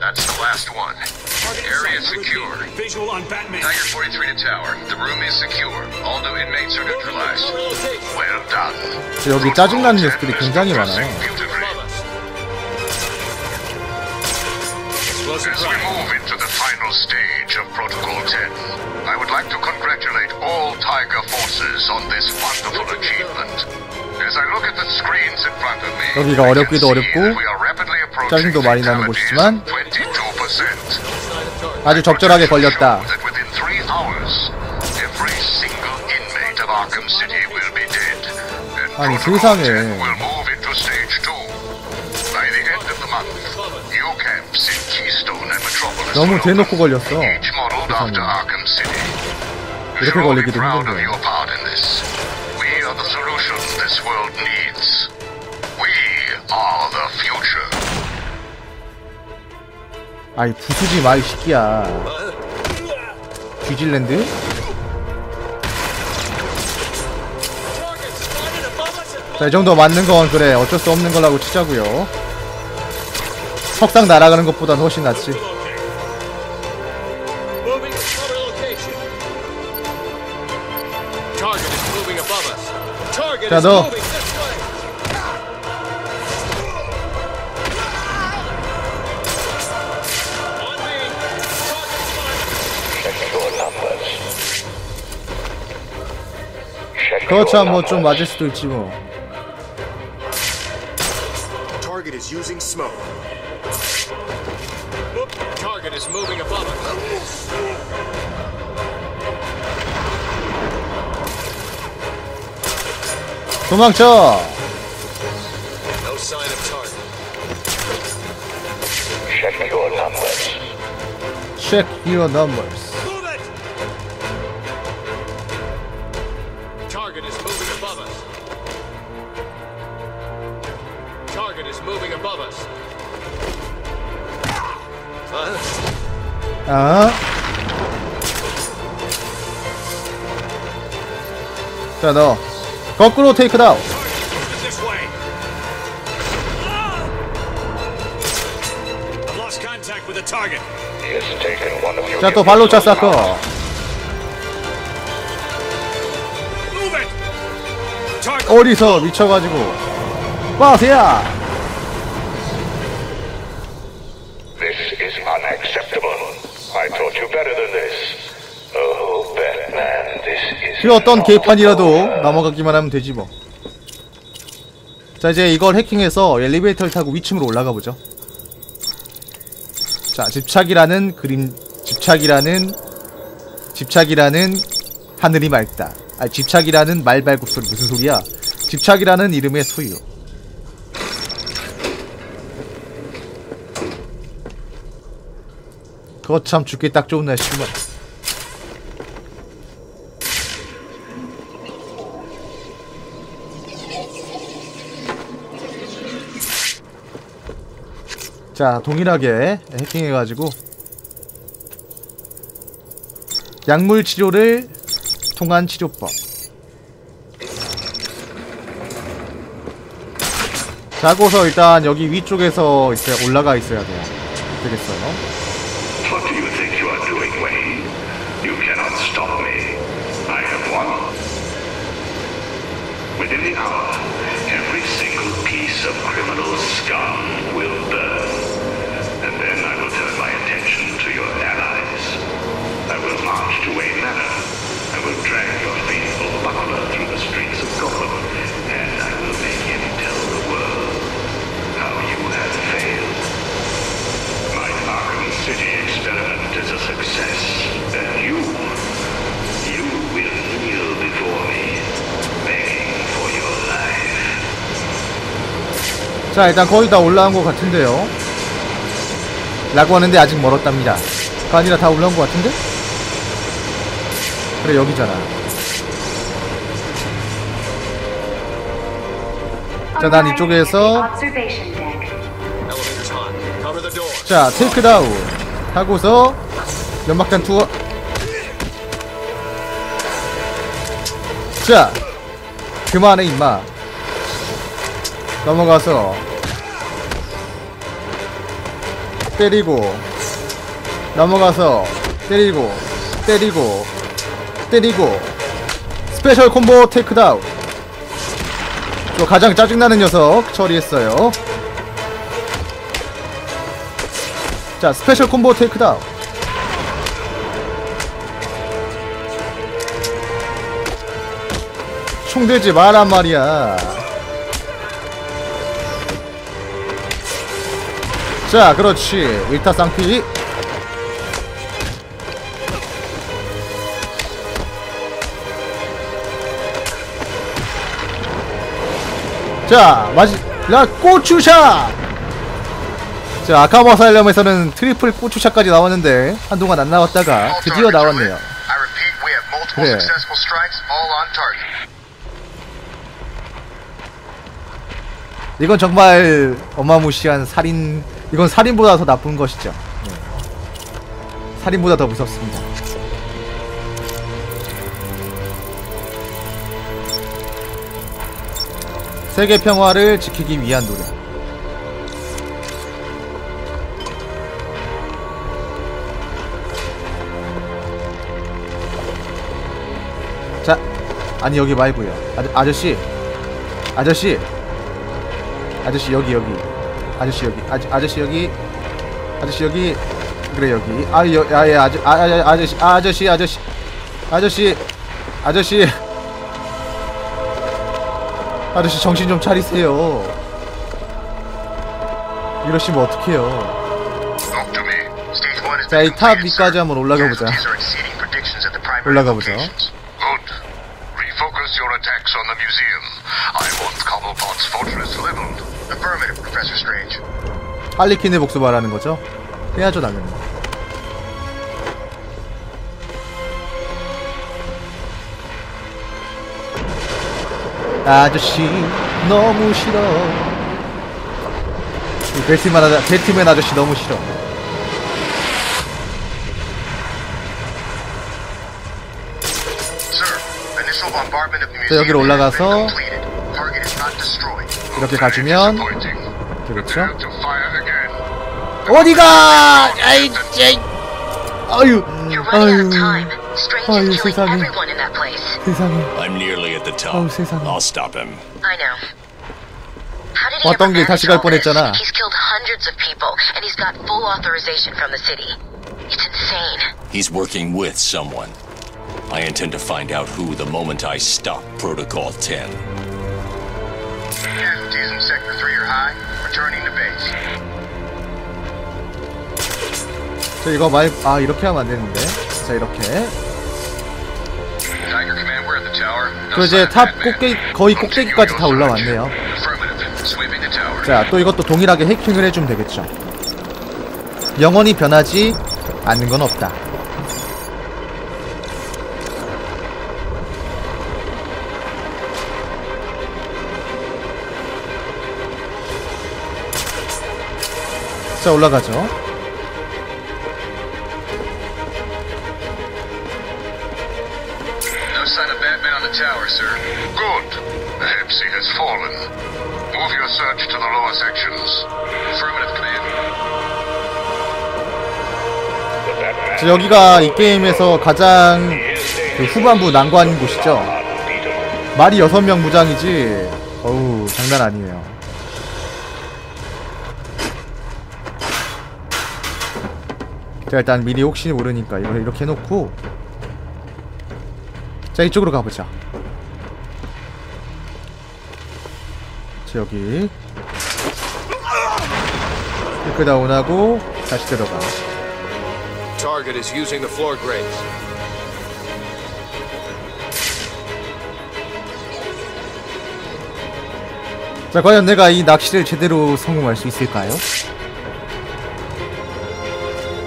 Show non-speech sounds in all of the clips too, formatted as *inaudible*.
That's the last one. Area secure. Visual on Batman. Tiger 43 to tower. The room is secure. All new inmates are neutralized. Well done. 여기 짜증나는 녀석들이 굉장히 많아요. Beautifully. Explosive As we move into the final stage of Protocol 10, I would like to congratulate all Tiger forces on this wonderful achievement. As I look at the screens in front of me, 여기가 I can 어렵기도 see 어렵고 that we are rapidly approaching 짜증도 많이 나는 곳이지만 of 22%. 아주 적절하게 걸렸다. 아니, 세상에. 10 will move into stage two. By the end of the month, new camps in Keystone and Metropolis 너무 대놓고 걸렸어. You 이렇게 걸리기도 힘든데. 아이 부수지 마 이 새끼야. 뒤질랜드? 자, 이 정도 맞는 건 그래. 어쩔 수 없는 거라고 치자고요. 석상 날아가는 것보단 훨씬 낫지. To 그렇죠 뭐 좀 맞을 수도 있지 뭐 Target is using smoke. Target is moving above us. 도망쳐 No sign of target. Check your numbers. Check your numbers is moving above us. Uh, 아. 자, 너 거꾸로 테이크 다운. 자, 또 발로! Target. 어디서 미쳐가지고. 빠세야. This is unacceptable. I taught you better than this. Oh, Batman, this is. 그 어떤 개판이라도 넘어가기만 하면 되지 뭐. 자, 이제 이걸 해킹해서 엘리베이터를 타고 위층으로 올라가 보죠. 자, 집착이라는 그림, 집착이라는, 집착이라는 하늘이 맑다. 아, 집착이라는 말발굽소리 무슨 소리야? 집착이라는 이름의 소유. 그거 참 죽기 딱 좋은 날씨구만. 자, 동일하게 해킹해가지고 약물 치료를 통한 치료법. 자고서 일단 여기 위쪽에서 이제 올라가 있어야 돼요. 되겠어요. Within the hour, every single piece of criminal scum will burn. to your allies. I will march to Wayne Manor. I will drag your faithful buckler through the streets of Gotham. And I will make him tell the world how you have failed. My Arkham City experiment is a success, and you, you will kneel before me, begging for your life. 자, 일단 거의 다 올라온 것 같은데요. 라고 하는데 아직 멀었답니다. 그 아니라 다 올라온 것 같은데? 그래, 여기잖아. 자, 난 이쪽에서. 자, 테이크다운 하고서 연막탄 투어 자, 그만해 임마 넘어가서 때리고 넘어가서 때리고 때리고 때리고. special combo takedown. 저 가장 짜증나는 녀석 처리했어요. 자 special combo takedown. 총 들지 마란 말이야 자 그렇지. 일타쌍피. 자 마지 라 고추샷 자 아캄 어사일럼에서는 triple 고추샷까지 나왔는데 한동안 안 나왔다가 드디어 나왔네요. Target. 이건 정말 어마무시한 살인 이건 살인보다 더 나쁜 것이죠. 네. 살인보다 더 무섭습니다. 세계 평화를 지키기 위한 노력. 자 아니 여기 말고요. 아, 아저씨. 아저씨. 아저씨 여기 여기 아저씨 여기 아저, 아저씨 여기 아저씨 여기 그래 여기 아여아예 아저 아, 아, 아저씨 아, 아저씨 아저씨 아저씨 아저씨 아저씨 정신 좀 차리세요 이러시면 어떡해요 자, 이 탑 위까지. 한번 올라가 보자. 올라가 보자. Refocus your attacks on the museum. I want Cobblepot's fortress leveled. Affirmative, Professor Strange. 할리퀸의 복수 말하는 거죠? 해야죠 당연히 아저씨 너무 싫어 이 배트맨, 아저, 배트맨 아저씨 너무 싫어 자, 여기로 올라가서 이렇게 가주면 Disappointing. 그렇죠 Prepare to fire again. 어디가 아이 쟤 아유 You're running out 아유 of time. Strange 아유, is killing 세상에. everyone in that place. 세상에 I'm nearly at the top. Oh, 세상에. I'll stop him. I know. How did he 왔던 ever 길 다시 갈 manage all this? 뻔했잖아. He's killed hundreds of people, and he's got full authorization from the city. It's insane. He's working with someone. I intend to find out who the moment I stop Protocol 10. Returning to base. 저 이거 말 아 이렇게 하면 안 되는데 자 이렇게 그 이제 탑. 꼭대기 거의 꼭대기까지 다. 올라왔네요. 자 또 이것도 동일하게 해킹을 해주면 되겠죠 영원히 변하지 않는 건 없다 자 올라가죠 No sign of Batman on the tower, sir. Good. Perhaps he has fallen. Move your search to the lower sections. Affirmative, Command. 자, 여기가 이 게임에서 가장 그 후반부 난관인 곳이죠 말이 6명 무장이지 어우 장난 아니에요 자 일단 미리 혹시 모르니까 이거 이렇게 해놓고 자 이쪽으로 가보자 자 여기 이렇게 다운하고 다시 들어가 Target is using the floor grates. 자 과연 내가 이 낚시를 제대로 성공할 수 있을까요?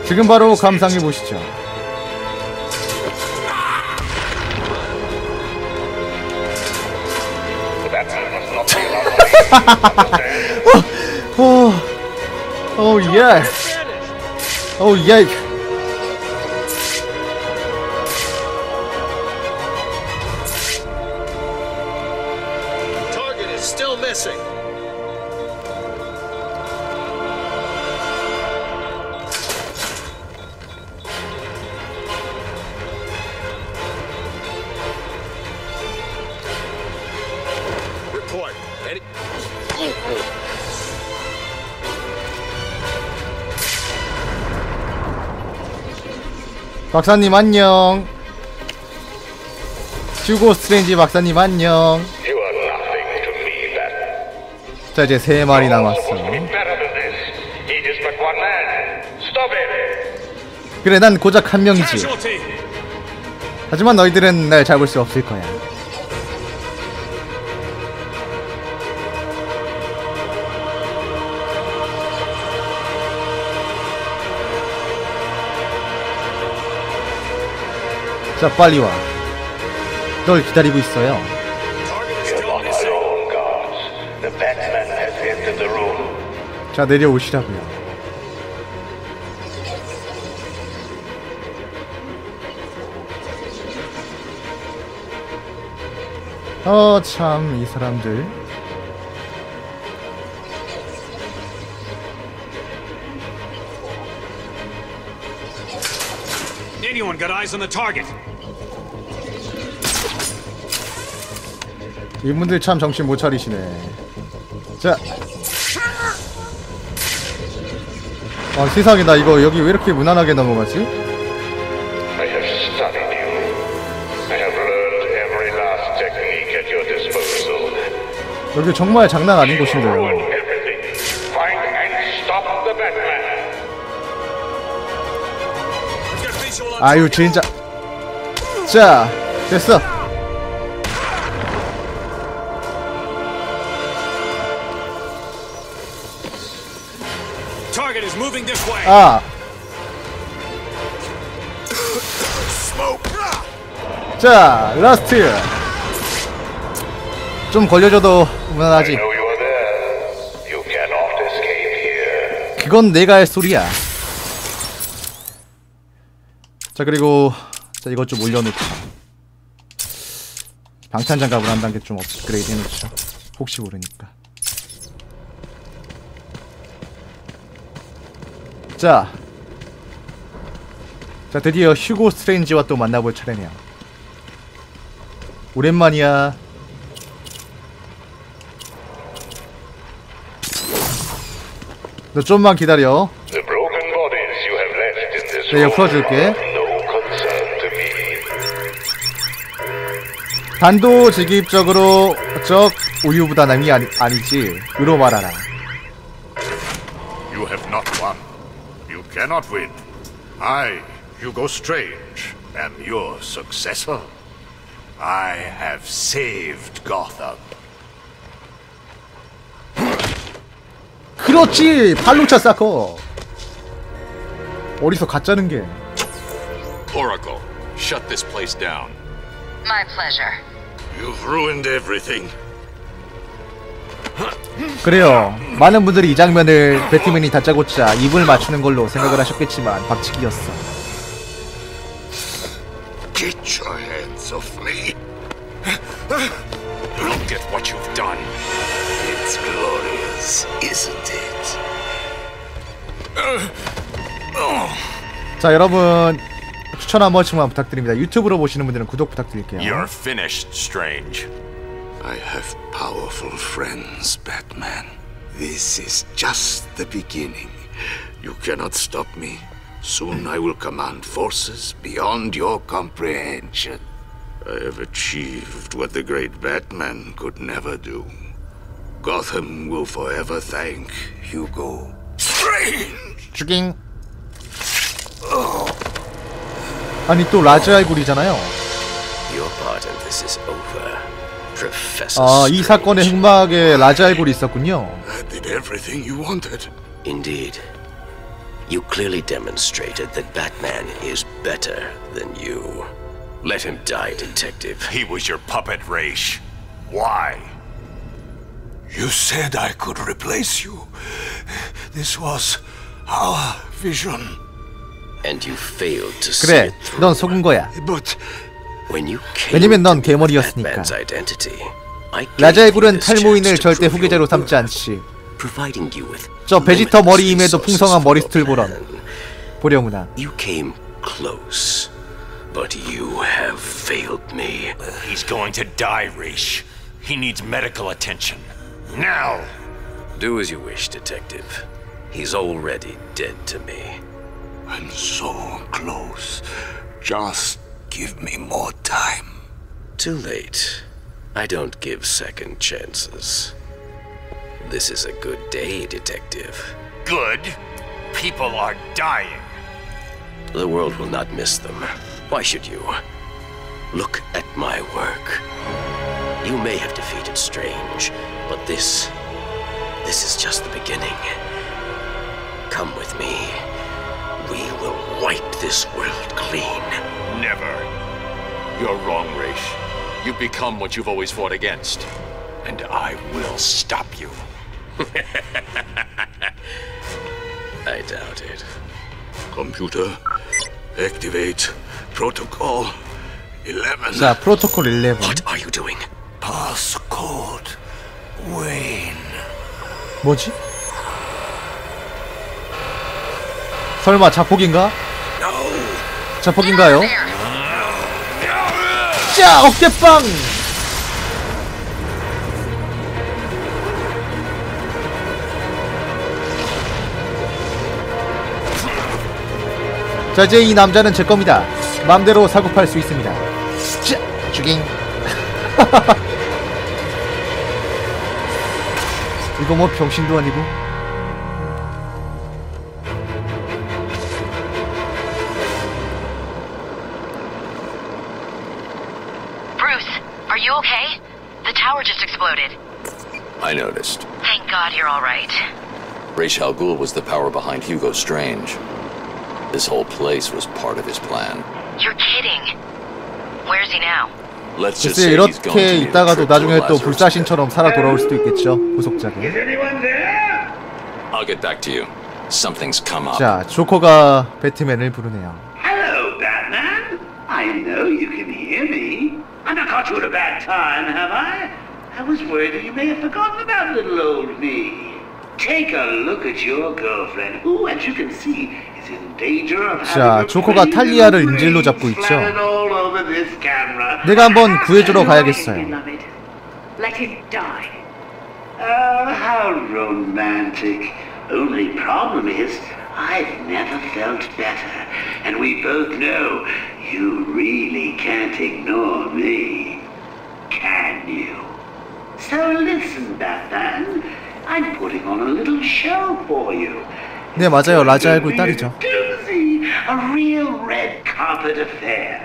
지금 바로 감상해 보시죠. 오, *laughs* 오 예, 오 예. Target 박사님 안녕. 휴고 스트레인지 박사님 안녕. 자 이제 세 마리 남았어. 그래 난 고작 한 명이지. 하지만 너희들은 날 잡을 수 없을 거야. 자 빨리 와. 널 기다리고 있어요. 자 내려오시라고요. 어 참 이 사람들 Anyone got eyes on the target? 이분들 참 정신 못 차리시네. 자. 아 세상에 나 이거 여기 왜 이렇게 무난하게 넘어가지? I have studied you. I have learned every last technique at your disposal. 여기 정말 장난 아닌 곳인데요. 아유 진짜. 자 됐어. Target is moving this way. 아. 자 라스트. 좀 걸려줘도 무난하지. 그건 내가 할 소리야. 자 그리고 자 이것 좀 올려놓자. 방탄 장갑을 한 단계 좀 업그레이드 해놓자. 혹시 모르니까. 자, 자 드디어 휴고 스트레인지와 또 만나볼 차례네요. 오랜만이야. 너 좀만 기다려. This 네, room 풀어줄게. 단도직입적으로 적 우유부단함이 아니, 아니지. 으로 말하라. You have not won. You cannot win. I, Hugo Strange, am your successor. I have saved Gotham. 그렇지! 팔로차 사커! 어디서 가짜는 게. Oracle, shut this place down. My pleasure. You've ruined everything. 그래요. 많은 분들이 이 장면을 배트맨이 다짜고짜 입을 맞추는 걸로 생각을 하셨겠지만 박치기였어. Get your hands off me. Look at what you've done. It's glorious, isn't it? 자 여러분 추천 한 번씩만 부탁드립니다. 유튜브로 보시는 분들은 구독 부탁드릴게요. You're finished, Strange. I have powerful friends, Batman. This is just the beginning. You cannot stop me. Soon I will command forces beyond your comprehension. I have achieved what the great Batman could never do. Gotham will forever thank Hugo. Strange! 아니 또 라즈 알굴이잖아요. Your part in this is over, Professor 아 이 Strange. 사건의 핵막에 라즈 알굴이 있었군요. I did everything you wanted. Indeed. You clearly demonstrated that Batman is better than you. Let him die, Detective. He was your puppet, Raish. Why? You said I could replace you. This was our vision. And you failed to see 그래, it through. 넌 속은 거야. But When you came 왜냐면 넌 to me with 괴물이었으니까. Batman's identity, I gave 라즈 you 알굴은 this chance 탈모인을 to 절대 prove 후계자로 your 삼지 worth, 않지. providing you with 저 베지터 limitless 머리임에도 resources 풍성한 for 머리숱을 your 보렴. plan. 보려무나. You came close, but you have failed me. He's going to die, Raish. He needs medical attention. Now! Do as you wish, Detective. He's already dead to me. I'm so close, Just give me more time. Too late. I don't give second chances. This is a good day, Detective. Good. People are dying. The world will not miss them. Why should you? Look at my work. You may have defeated Strange, but this. This is just the beginning. Come with me. We will wipe this world clean. Never. You're wrong, Raish. You've become what you've always fought against. And I will stop you. *laughs* I doubt it. Computer, activate protocol 11. The protocol 11. What are you doing? Passcode Wayne. What? 설마 자폭인가? 자폭인가요? 자, 어깨빵! 자, 이제 이 남자는 제 겁니다. 마음대로 사고 팔 수 있습니다. 자, 죽잉. *laughs* 이거 뭐 병신도 아니고. Raish Al Ghul was the power behind Hugo Strange. This whole place was part of his plan. You're kidding. Where's he now? Let's just 글쎄 say he's going to 이렇게 need a 있다가도 trip to 나중에 또 Lazarus pit. 불사신처럼 살아 돌아올 수도 있겠죠 후속작에 I'll get back to you. Something's come up. 자 조커가 배트맨을 부르네요 Hello, Batman. I know you can hear me. I've not caught you at a bad time, have I? I was worried that you may have forgotten about little old me. Take a look at your girlfriend, who, as you can see, is in danger of 자, having her 조커가 pretty 탈리아를 little 인질로 brains 잡고 있죠. splattered all over this camera. 내가 한번 구해주러 가야겠어요 Beloved, let him die. Oh, how romantic. Only problem is, I've never felt better. And we both know you really can't ignore me. Can you? So listen, Batman. I'm putting on a little show for you. 네 맞아요 라자 알굴 딸이죠 Doozy, a real red carpet affair.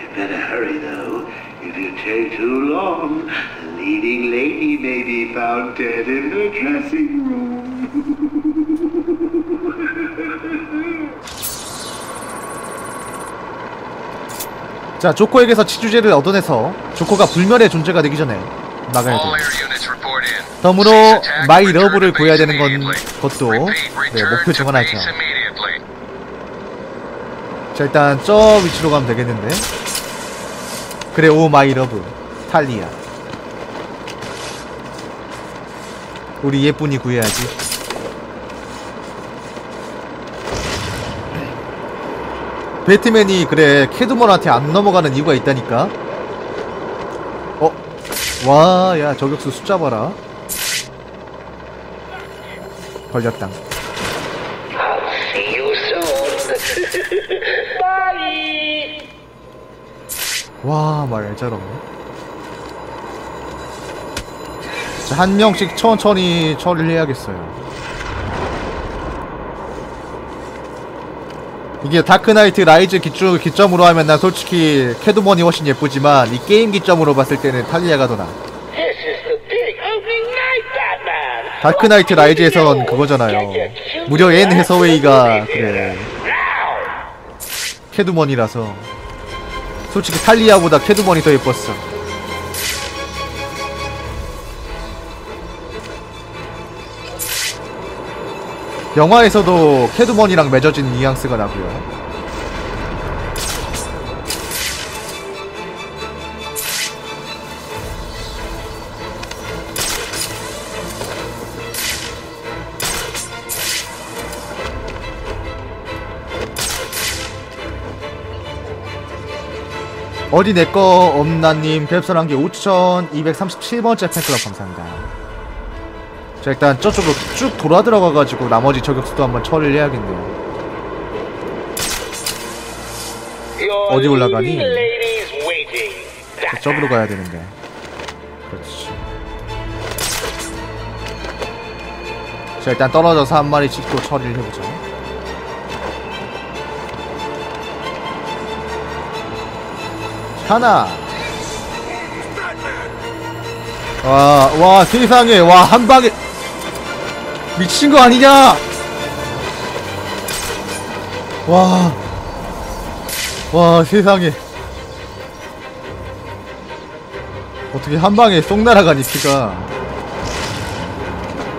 You better hurry though. If you take too long, the leading lady may be found dead in her dressing room. 자 조커에게서 치료제를 얻어내서 조커가 불멸의 존재가 되기 전에 막아야 All 돼 덤으로 attack, my love를 구해야 되는 건. 것도 네, 목표 중 하나죠. 자 일단 저 위치로 가면 되겠는데. 그래 오 my love. 탈리아. 우리 예쁜이 구해야지. 배트맨이 그래 캐드먼한테 안 넘어가는 이유가 있다니까. 어? 와 야 저격수 숫자 봐라 걸렸다 See you soon. *laughs* 와, 말 잘없네. 자, 한 명씩 천천히 처리를 해야겠어요. 이게 다크나이트 라이즈 기점, 기점으로 하면 난 솔직히 캣우먼이 훨씬 예쁘지만 이 게임 기점으로 봤을 때는 탈리아가 더 나아. 다크나이트 라이즈에선 그거잖아요. 무려 앤 해서웨이가 그래 캣우먼이라서 솔직히 탈리아보다 캣우먼이 더 예뻤어. 영화에서도 캐드먼이랑 맺어진 뉘앙스가 나고요. 어디 내꺼 없나님 별선 한개 5237번째 팬클럽 감사합니다 자 일단 저쪽으로 쭉 돌아 들어가가지고 나머지 저격수도 한번 처리를 해야겠네요 어디 올라가니? 저쪽으로 가야 되는데. 그렇지. 자 일단 떨어져서 한 마리 찍고 처리를 해보자. 하나. 와, 와 세상에, 와 한 방에 미친 거 아니냐? 와, 와 세상에. 어떻게 한 방에 쏙 날아가니 피가?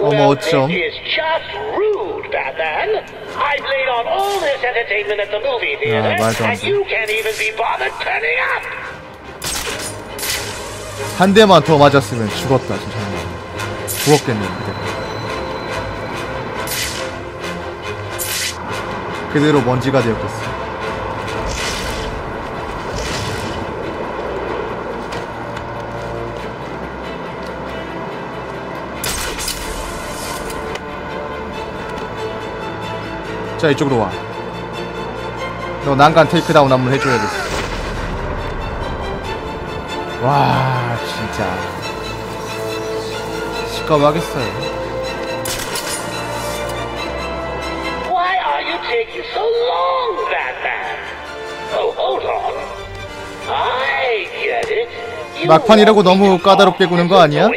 어머 어쩜? This is just rude, Batman. I've laid on all this entertainment at the movie theater, 말도 안 and 돼. you can't even be bothered turning up. 한 대만 더 맞았으면 죽었다 진짜 죽었겠네 그대로. 그대로 먼지가 되었겠어 자 이쪽으로 와 너 난간 테이크다운 한번 해줘야겠어. 와 진짜 시끄럽겠어요 Why are you taking so long, Batman? Oh, hold on. I get it. You 막판이라고 너무 까다롭게 구는 거 아니야?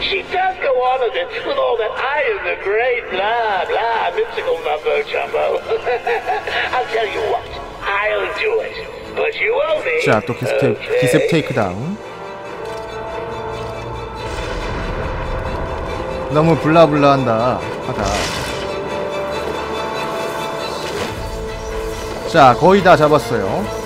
she does go on with it with all that I am the great blah blah mystical mumbo jumbo. I'll tell you what, I'll do it. 자, 또 기습, 테이? 기습 테이크다운. 너무 블라블라한다. 하다. 자, 거의 다 잡았어요.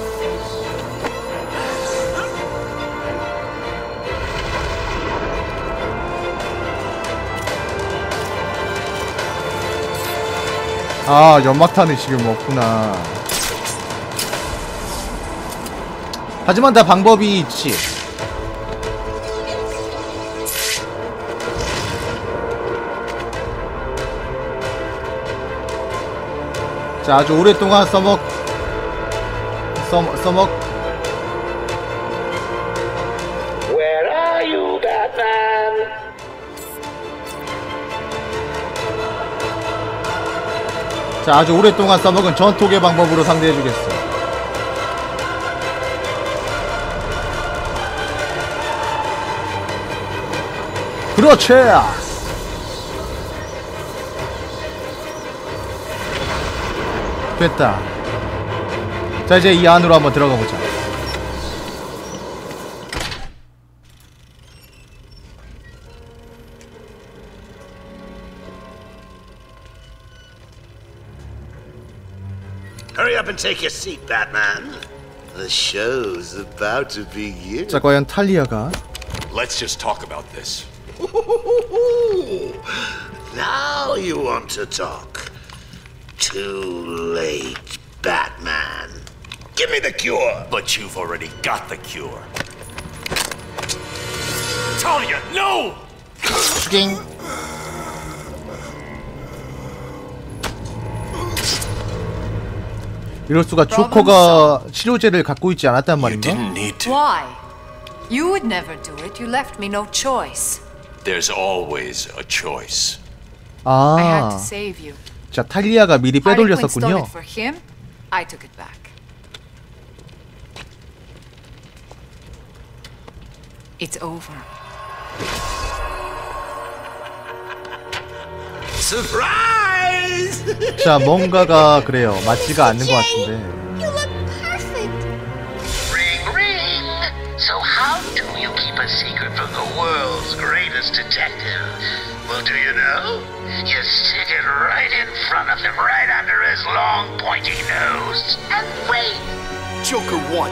아, 연막탄이 지금 없구나. 하지만 다 방법이 있지. 자, 아주 오랫동안 써먹, 써, 써먹, Where are you, Batman? 자, 아주 오랫동안 써먹은 전투의 방법으로 상대해주겠어. 그렇지! 됐다. 자, 이제 이 안으로 한번 들어가 보자. Hurry up and take your seat, Batman. The show's about to begin. 자, 과연 탈리아가 Let's just talk about this. *laughs* now you want to talk. Too late, Batman. Give me the cure. But you've already got the cure. Talia, no! 띵. 이럴 수가 조커가 치료제를 갖고 있지 않았단 말인가? Didn't need to. Why? You would never do it. You left me no choice. There's always a choice. I had 아, to save you. 자 탈리아가 미리 빼돌렸었군요. it for him. I took it back. It's over. Surprise! 자 뭔가가 그래요 맞지가 않는 것 같은데. Keep a secret from the world's greatest detective? Well, do you know? You stick it right in front of him, right under his long, pointy nose, and wait. Joker won.